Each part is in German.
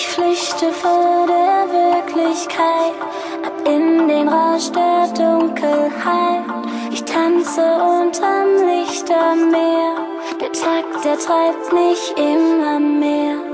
Ich flüchte vor der Wirklichkeit, ab in den Rausch der Dunkelheit. Ich tanze unterm Lichtermeer, der Tag, der treibt mich immer mehr.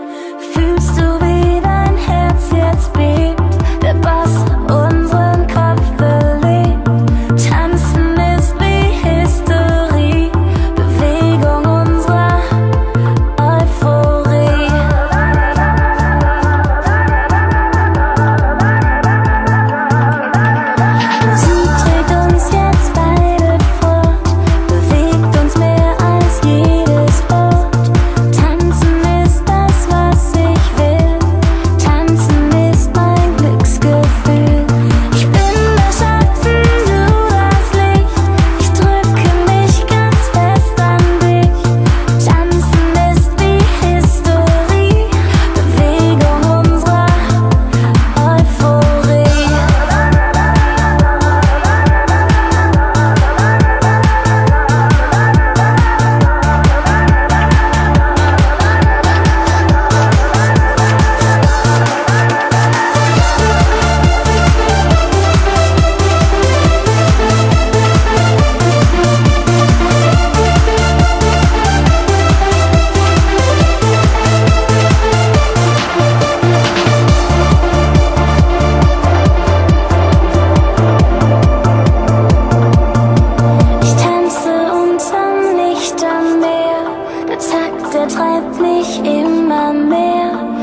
treibt mich immer mehr.